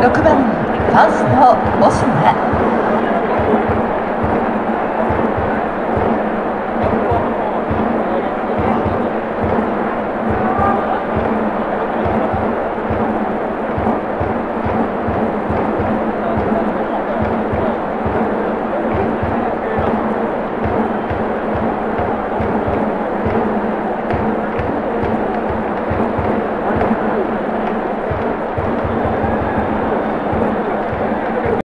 6番ファーストス野